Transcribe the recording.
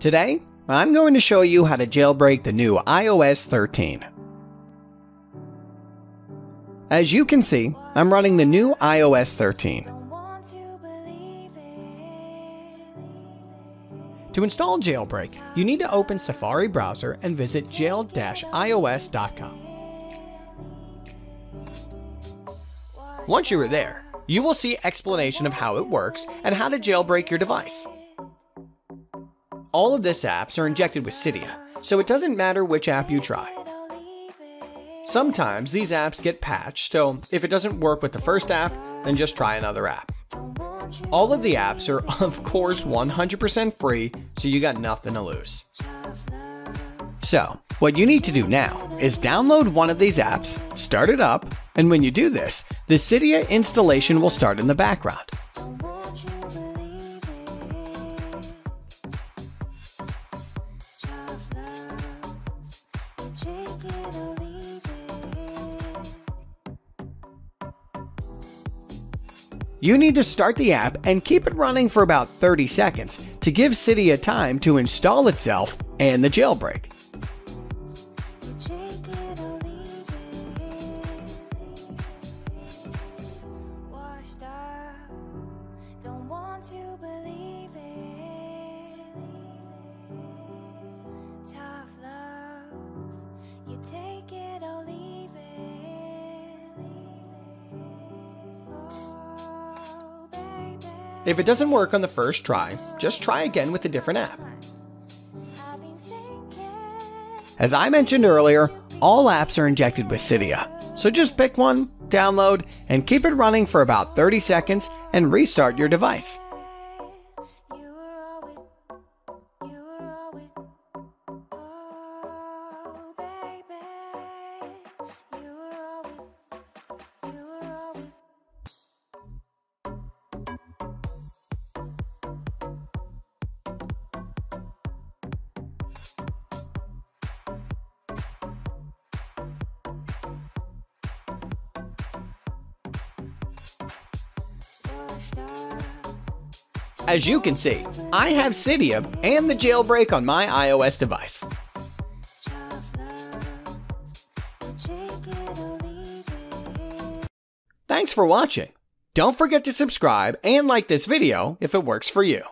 Today, I'm going to show you how to jailbreak the new iOS 13. As you can see, I'm running the new iOS 13. To install Jailbreak, you need to open Safari browser and visit jail-ios.com. Once you are there, you will see explanation of how it works and how to jailbreak your device. All of these apps are injected with Cydia, so it doesn't matter which app you try. Sometimes these apps get patched, so if it doesn't work with the first app, then just try another app. All of the apps are, of course, 100% free, so you got nothing to lose. So, what you need to do now is download one of these apps, start it up, and when you do this, the Cydia installation will start in the background. You need to start the app and keep it running for about 30 seconds to give Cydia time to install itself and the jailbreak. If it doesn't work on the first try, just try again with a different app. As I mentioned earlier, all apps are injected with Cydia, so just pick one, download, and keep it running for about 30 seconds and restart your device. As you can see, I have Cydia and the jailbreak on my iOS device. Thanks for watching. Don't forget to subscribe and like this video if it works for you.